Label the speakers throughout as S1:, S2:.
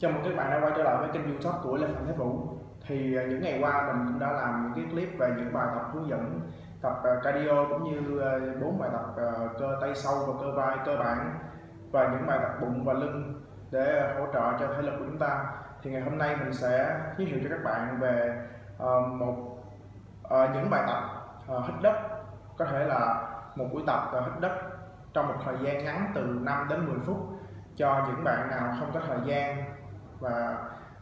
S1: Chào mừng các bạn đã quay trở lại với kênh youtube của Lê Phạm Thế Vũ, Thì à, những ngày qua mình cũng đã làm những cái clip về những bài tập hướng dẫn, tập à, cardio cũng như à, bốn bài tập cơ tay sau và cơ vai, cơ bản và những bài tập bụng và lưng để hỗ trợ cho thể lực của chúng ta. Thì ngày hôm nay mình sẽ giới thiệu cho các bạn về một những bài tập hít đất. Có thể là một buổi tập hít đất trong một thời gian ngắn từ 5 đến 10 phút cho những bạn nào không có thời gian và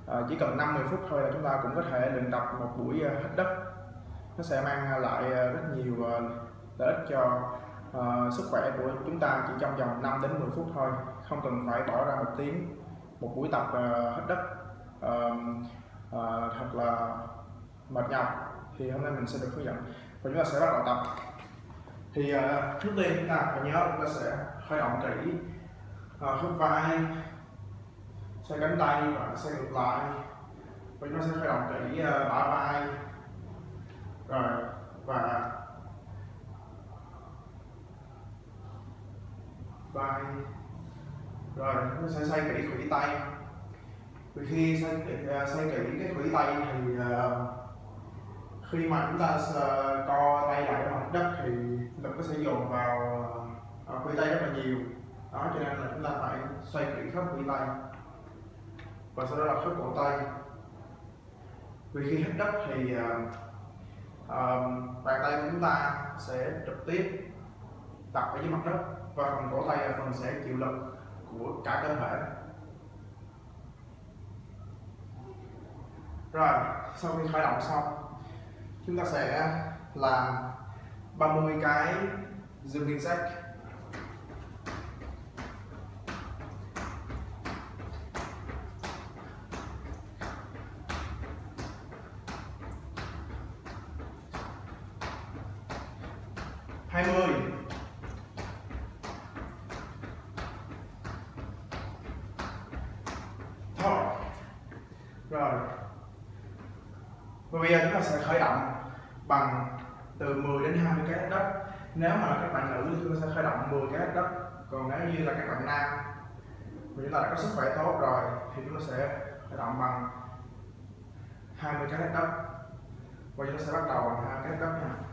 S1: à, chỉ cần 50 phút thôi là chúng ta cũng có thể luyện tập một buổi à, hít đất. Nó sẽ mang lại à, rất nhiều lợi ích cho uh, sức khỏe của chúng ta chỉ trong vòng 5 đến 10 phút thôi không cần phải bỏ ra một tiếng một buổi tập hít đất. Uh, uh, thật là mệt nhọc thì hôm nay mình sẽ được hướng dẫn. Và chúng ta sẽ bắt đầu tập. Thì uh, trước tiên chúng ta phải nhớ chúng ta sẽ khởi động kỹ uh, khớp vai xoay cánh tay và xoay ngược lại. Và chúng ta sẽ khởi động kỹ bả vai. Rồi và vai. Rồi chúng ta sẽ xoay kỹ khuỷu tay. Vì khi xoay, ờ, xoay kỹ cái khuỷu tay thì uh, khi mà chúng ta ờ, co tay lại mặt đất thì lực nó sẽ dồn vào khuỷu tay rất là nhiều. Đó cho nên là chúng ta phải xoay kỹ khớp khuỷu tay và sau đó là khớp cổ tay. Vì khi hít đất thì uh, uh, bàn tay của chúng ta sẽ trực tiếp đặt ở dưới mặt đất và phần cổ tay là phần sẽ chịu lực của cả cơ thể. Rồi sau khi khởi động xong chúng ta sẽ làm 30 cái jumping jack. 20 thôi. Rồi. Và bây giờ chúng ta sẽ khởi động bằng từ 10 đến 20 cái ép đất. Nếu mà các bạn nữ thì chúng ta sẽ khởi động 10 cái ép đất. Còn nếu như là các bạn nam vì chúng ta đã có sức khỏe tốt rồi thì chúng ta sẽ khởi động bằng 20 cái ép đất. Và chúng ta sẽ bắt đầu bằng 20 cái ép đất nha.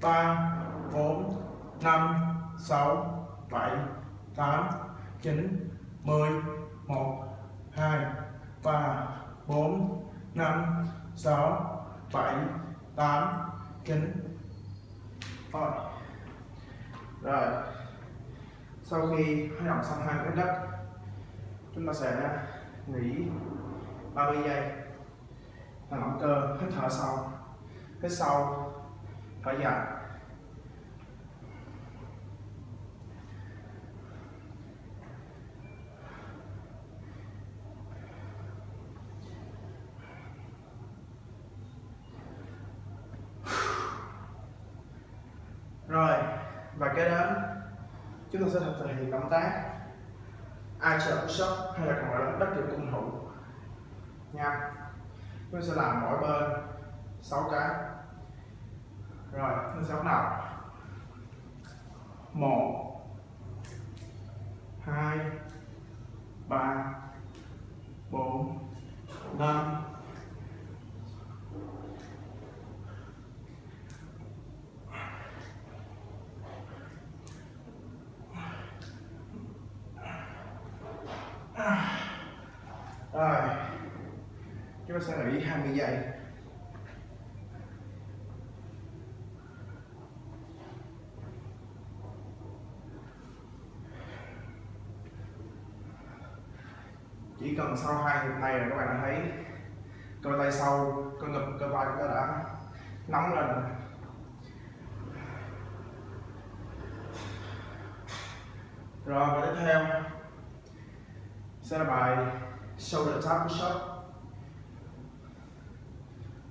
S1: Ba, bốn, năm, sáu, bảy, tám, chín, mười, một, hai, ba, bốn, năm, sáu, bảy, tám, chín. Rồi. Rồi. Sau khi hoạt động xong hai cái đất, chúng ta sẽ nghỉ 30 giây. Làm cơ, hít thở sâu. Hít sâu và dài rồi, và kế đến, chúng ta sẽ thực hiện động tác archer push up hay là còn gọi là đất triệu cung thủ nha. Chúng ta sẽ làm mỗi bên 6 cái rồi tôi sẽ bắt đầu một, hai, ba, bốn, năm. Rồi, chúng ta sẽ nghỉ 20 giây. Tuần sau hai hiệp này là các bạn đã thấy cơ tay sau, cơ ngực, cơ vai chúng ta đã nóng lên. Rồi, và tiếp theo sẽ là bài shoulder tap push up.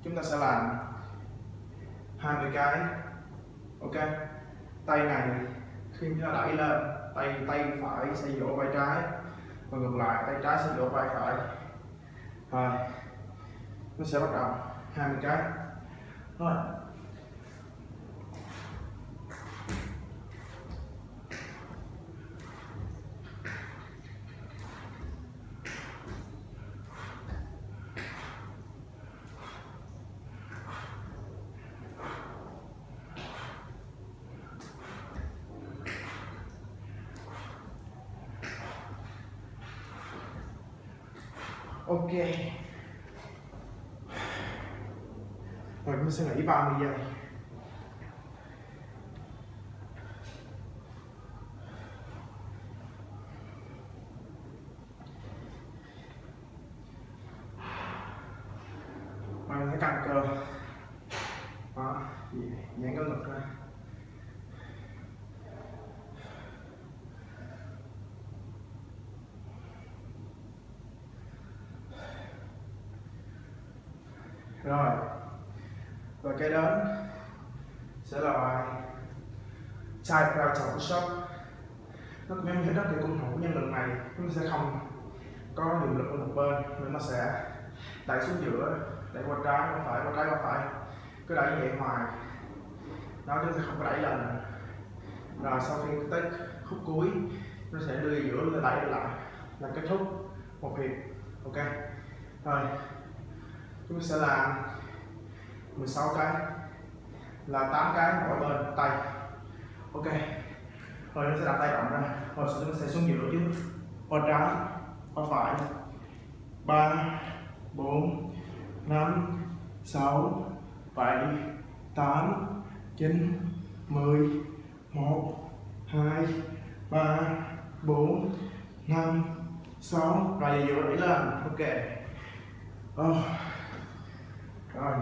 S1: Chúng ta sẽ làm 20 cái, ok? Tay này khi chúng ta đẩy lên, tay tay phải sẽ dỗ vai trái và ngược lại, tay trái sẽ đổ vai phải. Rồi, nó sẽ bắt đầu. 20 cái rồi ok. Rồi mình sẽ nghỉ 30 giây. Mình sẽ căng cơ đó giãn cái ngực ra rồi. Và cái đến sẽ là bài side ra chọn shop nó cũng giống như đất thì cung thủ nhưng lần này chúng sẽ không có hiệu lực ở một bên, nên nó sẽ đẩy xuống giữa, đẩy qua trái, qua phải, qua trái, qua phải. Cứ đẩy như vậy hoài. Nó chứ sẽ không có đẩy lần. Nữa. rồi sau khi tới khúc cuối, nó sẽ đưa giữa, nó đẩy lại là kết thúc một hiệp. Ok. Rồi chúng sẽ làm 16 cái là 8 cái mỗi bên tay. Ok. Rồi nó sẽ đặt tay rộng ra. Rồi chúng sẽ xuống giữa chứ. Qua trái qua phải. Ba, bốn, năm, sáu, bảy, tám, chín, mười, một, hai, ba, bốn, năm, sáu. Rồi vừa đẩy lên. Ok. Oh rồi.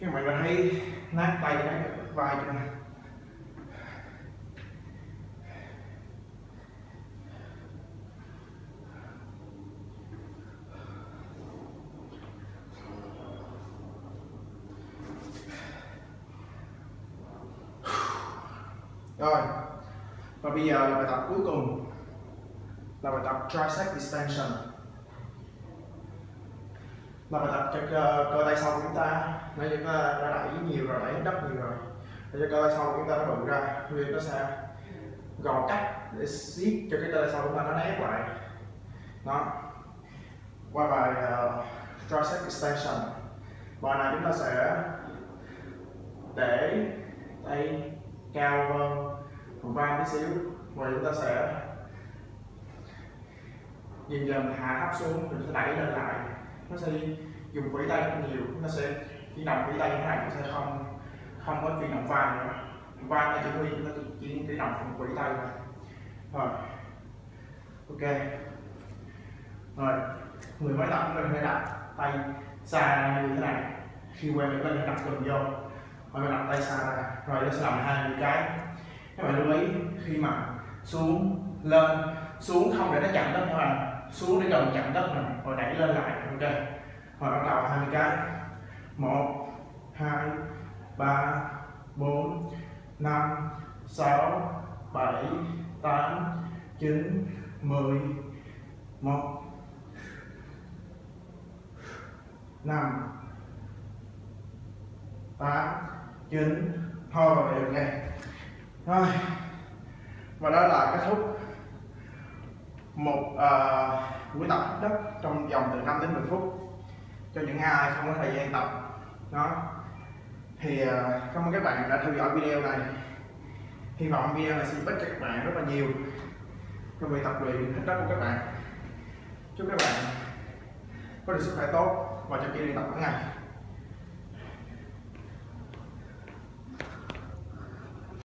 S1: Các bạn có thấy nát tay cái vai cho này rồi. Và bây giờ là bài tập cuối cùng là bài tập tricep extension. Là bài tập cho cơ, cơ tay sau của chúng ta nó chúng ta đã đẩy nhiều rồi đẩy đất nhiều rồi. Để cho cơ tay sau của chúng ta nó bự ra nên nó sẽ gò cắt để siết cho cái cơ tay sau của chúng ta nó nép lại đó. Qua bài uh, tricep extension. Bài này chúng ta sẽ để tay cao hơn vai tí xíu. Rồi chúng ta sẽ dần dần hạ thấp xuống rồi sẽ đẩy lên lại. Nó sẽ dùng quỹ tay rất nhiều, nó sẽ khi động quỹ tay như thế này nó sẽ không không có chuyển động vai nữa. Vai nó chỉ huy, nó chỉ chỉ động phần quỹ tay thôi. Rồi, ok. Rồi người mới tập mình phải đặt tay xa như thế này. Khi quen mình phải đặt gần vô rồi mình đặt tay xa ra. Rồi, nó sẽ làm hai mươi cái. Các bạn lưu ý, khi mà xuống, lên, xuống không để nó chạm đất các bạn xuống để gần chạm đất này rồi đẩy lên lại. Ok. Rồi bắt đầu 20 cái. Một, hai, ba, bốn, năm, sáu, bảy, tám, chín, mười. Một, năm, tám, chín. Thôi rồi được rồi và đó là kết thúc một uh, buổi tập đất trong vòng từ 5 đến 10 phút cho những ai không có thời gian tập. Đó. Thì uh, cảm ơn các bạn đã theo dõi video này. Hy vọng video này sẽ giúp ích cho các bạn rất là nhiều trong việc tập luyện thích đất của các bạn. Chúc các bạn có được sức khỏe tốt và cho kỳ luyện tập mỗi ngày.